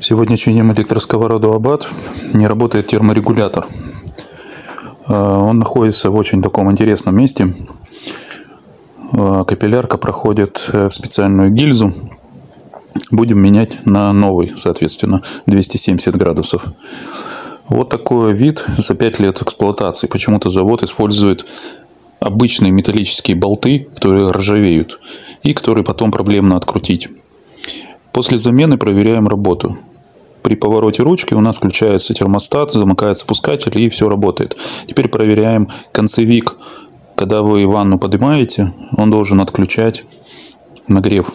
Сегодня чиним электросковороду Абат. Не работает терморегулятор. Э, он находится в очень таком интересном месте. Э, капиллярка проходит в специальную гильзу. Будем менять на новый, соответственно, 270 градусов. Вот такой вид за 5 лет эксплуатации. Почему-то завод использует обычные металлические болты, которые ржавеют и которые потом проблемно открутить. После замены проверяем работу. При повороте ручки у нас включается термостат, замыкается спускатель и все работает. Теперь проверяем концевик. Когда вы ванну поднимаете, он должен отключать нагрев